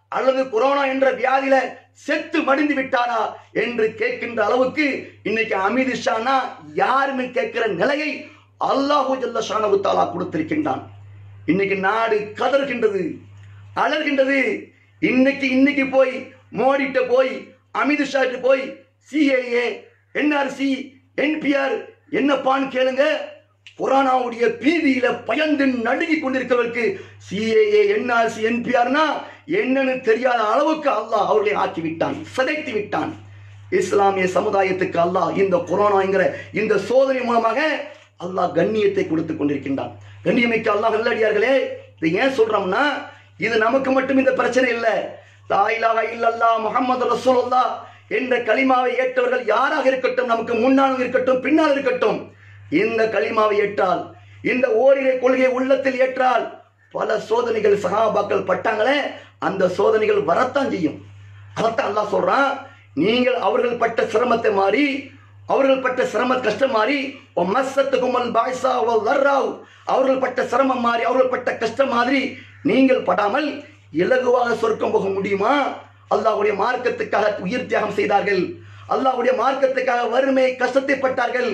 அல்லது கொரோனா என்ற வியாதியில செத்து மடிந்து விட்டாரா என்று கேட்கின்ற அளவுக்கு இன்னைக்கு அமித்ஷானா யாருன்னு கேட்கிற நிலையை அல்லாஹு ஜல்ல ஷானஹு கொடுத்திருக்கின்றான். இன்னைக்கு நாடு கதறுகின்றது அலர்கின்றது. இன்னைக்கு இன்னைக்கு போய் மோடிட்ட போய் அமித்ஷாட்டு போய் சிஏஏ என்ஆர்சி என்பிஆர் என்னப்பான்னு கேளுங்க. கொரோனாவுடைய பீதியில பயந்து நடுங்கி கொண்டிருக்கிறவருக்கு சிஏஏ என்ஆர்சி என்பிஆர்னா என்னன்னு தெரியாத அளவுக்கு அல்லாஹ் அவர்களை ஆக்கி விட்டான் சிதைத்து விட்டான். இஸ்லாமிய சமுதாயத்துக்கு அல்லாஹ் இந்த கொரோனாங்கிற இந்த சோதனை மூலமாக அல்லாஹ் கண்ணியத்தை கொடுத்து கொண்டிருக்கின்றான். கண்ணியமிக்க அல்லாஹ் நல்லடியார்களே இதை ஏன் சொல்றோம்னா இது நமக்கு மட்டும் இந்த பிரச்சனை இல்லை. லா இல்லல்லா முகமது முஹம்மது ரசூலுல்லாஹ் என்ற கலிமாவை ஏற்றவர்கள் யாராக இருக்கட்டும் நமக்கு முன்னாலும் இருக்கட்டும் பின்னால் இருக்கட்டும் இந்த களிமாவை ஏற்றால் இந்த ஓரிரை கொள்கையை உள்ளத்தில் ஏற்றால் பல சோதனைகள் சகாபாக்கள் பட்டாங்களே அந்த சோதனைகள் வரத்தான் செய்யும். அதைத்தான் அல்லா சொல்றான் நீங்கள் அவர்கள் பட்ட சிரமத்தை மாறி அவர்கள் பட்ட சிரம கஷ்டம் மாறி மஸ்ஸத்துக்குமல் பாய்சா வர்ராவ் அவர்கள் பட்ட சிரமம் மாறி அவர்கள் பட்ட கஷ்டம் மாதிரி நீங்கள் படாமல் இலகுவாக சொர்க்கம் போக முடியுமா? அல்லாஹுடைய மார்க்கத்துக்காக உயிர் தியாகம் செய்தார்கள். அல்லாவுடைய மார்க்கத்துக்காக வறுமை கஷ்டத்தை பட்டார்கள்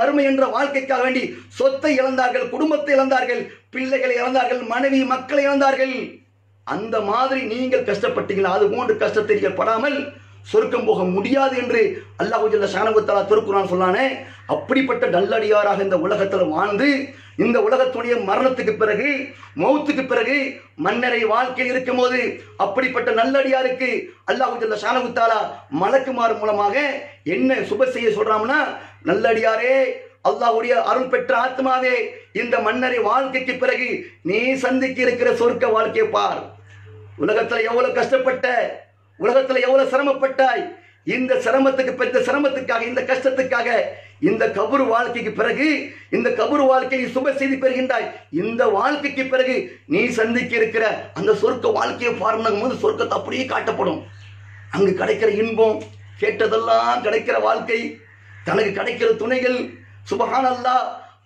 மறுமை என்ற வாழ்க்கைக்காக வேண்டி சொத்தை இழந்தார்கள் குடும்பத்தை இழந்தார்கள் பிள்ளைகளை இழந்தார்கள் மனைவி மக்களை இழந்தார்கள். அந்த மாதிரி நீங்கள் கஷ்டப்பட்டீங்களா? அது போன்று கஷ்டத்தை நீங்கள் படாமல் சொர்க்கம் போக முடியாது என்று அல்லாஹு ஜல்ல ஷானகுத்தாலா திருக்குறான் சொன்னானே. அப்படிப்பட்ட நல்லடியாராக இந்த உலகத்தில் வாழ்ந்து இந்த உலகத்துடைய மரணத்துக்கு பிறகு மௌத்துக்கு பிறகு மன்னரை வாழ்க்கையில் இருக்கும் போது அப்படிப்பட்ட நல்லடியாருக்கு அல்லாஹு ஜல்ல ஷானகுத்தாலா மலக்குமார் மூலமாக என்ன சுப செய்ய சொல்றாம்னா நல்லடியாரே அல்லாஹுடைய அருள் பெற்ற ஆத்மாவே இந்த மன்னரை வாழ்க்கைக்கு பிறகு நீ சந்திக்க இருக்கிற சொர்க்க வாழ்க்கையை பார். உலகத்தில் எவ்வளவு கஷ்டப்பட்ட உலகத்துல எவ்வளவு சிரமப்பட்டாய்? இந்த சிரமத்துக்கு பெற்ற சிரமத்துக்காக இந்த கஷ்டத்துக்காக இந்த கபூர் வாழ்க்கைக்கு பிறகு இந்த கபூர் வாழ்க்கையை சுப செய்தி பெறுகின்றாய். இந்த வாழ்க்கைக்கு பிறகு நீ சந்திக்க இருக்கிற அந்த சொர்க்க வாழ்க்கையை பாருங்கும் போது சொர்க்கத்தை அப்படியே காட்டப்படும். அங்கு கிடைக்கிற இன்பம் கேட்டதெல்லாம் கிடைக்கிற வாழ்க்கை தனக்கு கிடைக்கிற துணைகள் சுபகானல்லா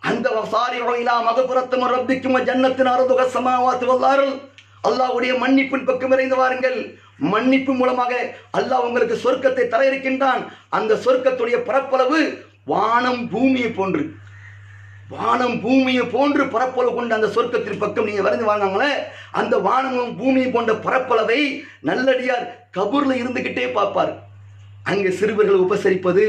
அந்த சாரி வகையிலா மகபுரத்தும் ரப்பிக்கும் ஜன்னத்தின் அறுதுக சமாவாத்து வல்லாரல் அல்லாவுடைய மன்னிப்பின் பக்கம் இறைந்து வாருங்கள். மன்னிப்பு மூலமாக அல்லாஹ் உங்களுக்கு சொர்க்கத்தை தர இருக்கின்றான். அந்த சொர்க்கத்துடைய பரப்பளவு வானம் பூமியை போன்று. வானம் பூமியை போன்று பரப்பளவு கொண்ட அந்த சொர்க்கத்தின் பக்கம் நீங்க வரைந்து வாங்காங்களே அந்த வானமும் பூமியை போன்ற பரப்பளவை நல்லடியார் கபூர்ல இருந்துகிட்டே பார்ப்பார். அங்கே சிறுவர்கள் உபசரிப்பது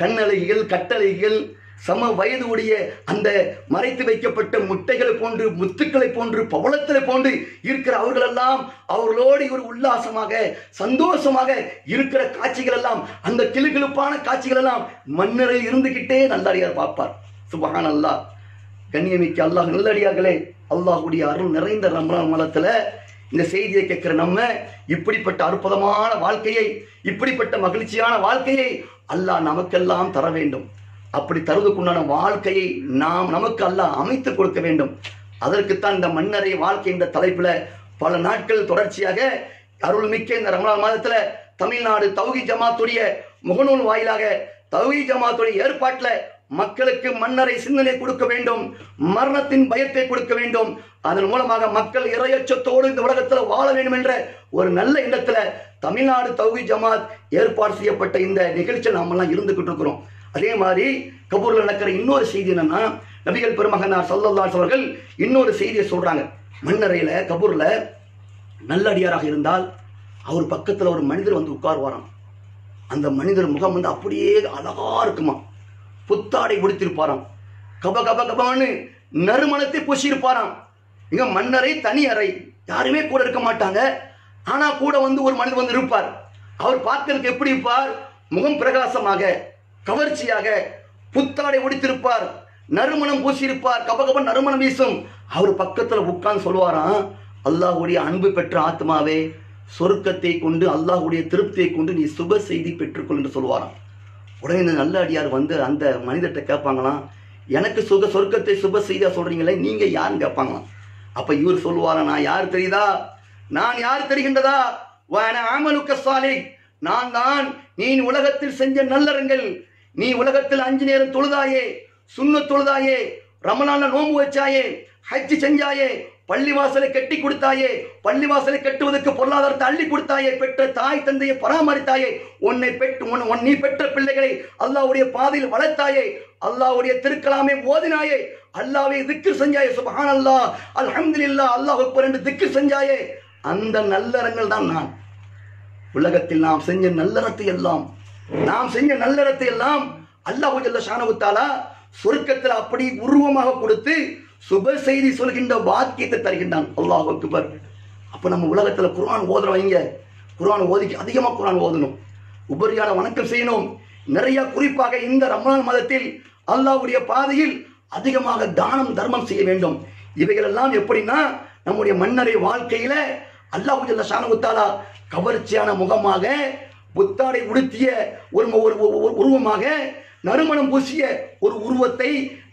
கண்ணலைகள் கட்டளைகள் சம வயது உடைய அந்த மறைத்து வைக்கப்பட்ட முட்டைகளை போன்று முத்துக்களை போன்று பவளத்திலை போன்று இருக்கிற அவர்களெல்லாம் அவர்களோடு இவர் உல்லாசமாக சந்தோஷமாக இருக்கிற காட்சிகள் எல்லாம் அந்த கிளுகிழுப்பான காட்சிகள் எல்லாம் மன்னரில் இருந்துகிட்டே நல்லடியார் பார்ப்பார். சுபஹான் அல்லாஹ் கண்ணியமிக்க அல்லாஹ் நல்லடியார்களே அல்லாஹுடைய அருள் நிறைந்த ரம்ரான் மலத்தில் இந்த செய்தியை கேட்கிற நம்ம இப்படிப்பட்ட அற்புதமான வாழ்க்கையை இப்படிப்பட்ட மகிழ்ச்சியான வாழ்க்கையை அல்லாஹ் நமக்கெல்லாம் தர வேண்டும். அப்படி தருவதற்குண்டான வாழ்க்கையை நாம் நமக்கு அல்லாஹ் அமைத்து கொடுக்க வேண்டும். அதற்குத்தான் இந்த மன்னரை வாழ்க்கை என்ற தலைப்பில் பல நாட்கள் தொடர்ச்சியாக அருள்மிக்க இந்த ரமலான் மாதத்தில் தமிழ்நாடு தௌகி ஜமாத்துடைய முகநூல் வாயிலாக தௌகி ஜமாத்துடைய ஏற்பாட்டில் மக்களுக்கு மன்னரை சிந்தனை கொடுக்க வேண்டும் மரணத்தின் பயத்தை கொடுக்க வேண்டும். அதன் மூலமாக மக்கள் இரையச்சத்தோடு இந்த உலகத்தில் வாழ வேண்டும் என்ற ஒரு நல்ல இடத்துல தமிழ்நாடு தௌகி ஜமாத் ஏற்பாடு செய்யப்பட்ட இந்த நிகழ்ச்சியில் நாமெல்லாம் இருந்துகிட்டு இருக்கிறோம். அதே மாதிரி கபூரில் நடக்கிற இன்னொரு செய்தி என்னன்னா நபிகள் பெருமகனார் சல்லல்லாஸ் அவர்கள் இன்னொரு செய்தியை சொல்றாங்க. மண்ணறையில் கபூரில் நல்லடியாராக இருந்தால் அவர் பக்கத்தில் ஒரு மனிதர் வந்து உட்காருவாராம். அந்த மனிதர் முகம் வந்து அப்படியே அழகா இருக்குமா? புத்தாடை உடுத்திருப்பாராம். கப கப கபான்னு நறுமணத்தை பூசியிருப்பாராம். இங்க மன்னரை தனி அறை. யாருமே கூட இருக்க மாட்டாங்க. ஆனா கூட வந்து ஒரு மனிதர் வந்து இருப்பார். அவர் பார்க்கறதுக்கு எப்படி இருப்பார்? முகம் பிரகாசமாக. கவர்ச்சியாக புத்தாடை உடுத்திருப்பார். நறுமணம் பூசியிருப்பார். கபகப நறுமணம் வீசும். அவர் பக்கத்தில் உட்கார்ந்து சொல்லுவாராம் அல்லாஹ்வுடைய அன்பு பெற்ற ஆத்மாவே சொருக்கத்தை கொண்டு அல்லாஹுடைய திருப்தியை கொண்டு நீ சுப செய்தி பெற்றுக்கொள் என்று சொல்லுவாராம். உடனே இந்த நல்ல அடியார் வந்து அந்த மனிதர்கிட்ட கேட்பாங்களாம் எனக்கு சுக சொர்க்கத்தை சுப செய்தியாக சொல்கிறீங்களே நீங்கள் யாருன்னு கேட்பாங்களாம். அப்போ இவர் சொல்லுவாரா நான் யார் தெரியுதா? நான் யார் தெரிகின்றதா? வான ஆமலுக்க சாலை நான் தான் நீ உலகத்தில் செஞ்ச நல்லறங்கள். நீ உலகத்தில் அஞ்சு நேரம் தொழுதாயே சுண்ண தொழுதாயே ரமணான நோம்பு வச்சாயே ஹஜ்ஜு செஞ்சாயே பள்ளிவாசலை கட்டி கொடுத்தாயே பள்ளிவாசலை கட்டுவதற்கு பொருளாதாரத்தை அள்ளி கொடுத்தாயே பெற்ற தாய் தந்தையை பராமரித்தாயே உன்னை பெற்று உன் நீ பெற்ற பிள்ளைகளை அல்லாவுடைய பாதையில் வளர்த்தாயே அல்லாஹ்வுடைய திருக்கலாமே ஓதினாயே அல்லாஹ்வை திக்கு செஞ்சாயே சுபஹான் அல்லாஹ் அல்ஹம்துலில்லாஹ் அல்லாஹ் அக்பர் என்று திக்கு செஞ்சாயே அந்த நல்லறங்கள் தான் நான். உலகத்தில் நாம் செஞ்ச நல்லறத்தை எல்லாம் நாம் செஞ்ச நல்லறத்தை எல்லாம் அல்லாஹு ஜல்ல ஷானகுத்தாலா சொர்க்கத்தில் அப்படி உருவமாக கொடுத்து சுப செய்தி சொல்கின்ற வாக்கியத்தை தருகின்றான். அல்லாஹ் அக்பர். அப்போ நம்ம உலகத்தில் குர்ஆன் ஓதுறவங்க குர்ஆன் ஓதிக்கு அதிகமாக குரான் ஓதணும். உபரியான வணக்கம் செய்யணும். நிறைய குறிப்பாக இந்த ரமணான் மதத்தில் அல்லாஹ்வுடைய பாதையில் அதிகமாக தானம் தர்மம் செய்ய வேண்டும். இவைகளெல்லாம் எப்படின்னா நம்முடைய மன்னரை வாழ்க்கையில் அல்லாஹு ஜல்ல கவர்ச்சியான முகமாக புத்தாடை உடுத்திய ஒரு உருவமாக நறுமணம் பூசிய ஒரு உருவத்தை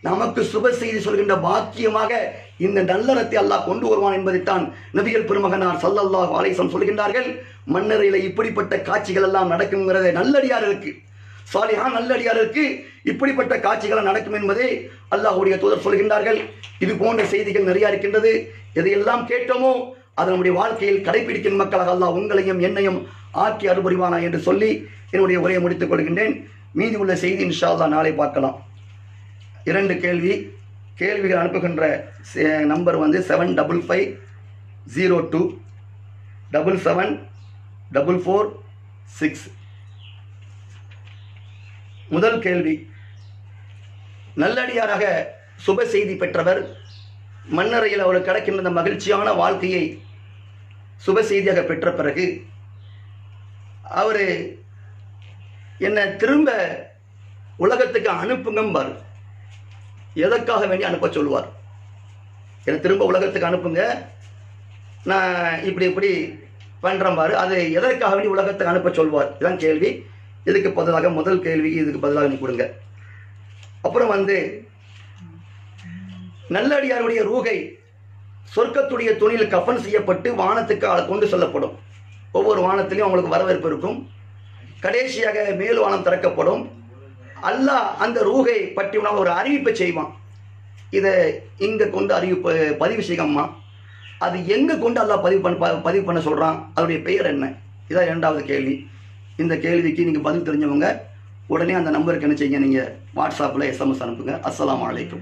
நமக்கு சுப செய்தி சொல்கின்ற பாக்கியமாக இந்த நல்லறத்தை அல்லாஹ் கொண்டு வருவான் என்பதைத்தான் நபிகள் பெருமகனார் சல்லல்லாஹ் அலைஹிஸ்ஸலாம் சொல்கின்றார்கள். மன்னரையில் இப்படிப்பட்ட காட்சிகள் எல்லாம் நடக்குங்கிறத நல்லடியாருக்கு சாலிஹா நல்லடியாருக்கு இப்படிப்பட்ட காட்சிகள் நடக்கும் என்பதை அல்லாஹ்வுடைய தூதர் சொல்கின்றார்கள். இது போன்ற செய்திகள் நிறைய இருக்கின்றது. எதையெல்லாம் கேட்டோமோ அது நம்முடைய வாழ்க்கையில் கடைபிடிக்கும் மக்களாக அல்லா உங்களையும் என்னையும் ஆக்கி அறுபறிவானா என்று சொல்லி என்னுடைய உரையை முடித்துக் கொள்கின்றேன். மீதி உள்ள செய்தி இன்ஷால்லா நாளை பார்க்கலாம். இரண்டு கேள்வி. கேள்விகள் அனுப்புகின்ற நம்பர் வந்து seven double five zero two double seven double four six முதல் கேள்வி. நல்லடியாராக சுப செய்தி பெற்றவர் மன்னரையில் அவருக்கு கிடைக்கின்ற மகிழ்ச்சியான வாழ்க்கையை சுப செய்தியாக பெற்ற பிறகு அவர் என்னை திரும்ப உலகத்துக்கு அனுப்புங்கம்பார். எதற்காக வேண்டி அனுப்ப சொல்லுவார்? என்னை திரும்ப உலகத்துக்கு அனுப்புங்க. நான் இப்படி இப்படி பண்ணுறேன் அது எதற்காக வேண்டி உலகத்துக்கு அனுப்ப சொல்வார் இதுதான் கேள்வி. இதுக்கு பதிலாக முதல் கேள்விக்கு இதுக்கு பதிலாக நீ கொடுங்க. அப்புறம் வந்து நல்லடியாருடைய ரூகை சொர்க்கத்துடைய துணியில் கஃபன் செய்யப்பட்டு வானத்துக்கு கொண்டு செல்லப்படும். ஒவ்வொரு வானத்திலையும் அவங்களுக்கு வரவேற்பு இருக்கும். கடைசியாக மேல் வானம் திறக்கப்படும். அல்லாஹ் அந்த ரூகை பற்றி உனக்கு ஒரு அறிவிப்பை செய்வான். இதை இங்கே கொண்டு அறிவிப்பு பதிவு செய்யம்மா அது எங்கே கொண்டு அல்லாஹ் பதிவு பண்ண ப- பதிவு பண்ண சொல்கிறான் அதனுடைய பெயர் என்ன? இதான் இரண்டாவது கேள்வி. இந்த கேள்விக்கு நீங்கள் பதில் தெரிஞ்சவங்க உடனே அந்த நம்பருக்கு என்ன செய்யுங்க? நீங்கள் வாட்ஸ்அப்பில் எஸ்எம்எஸ் அனுப்புங்க. அஸ்லாம் அலைக்கும்.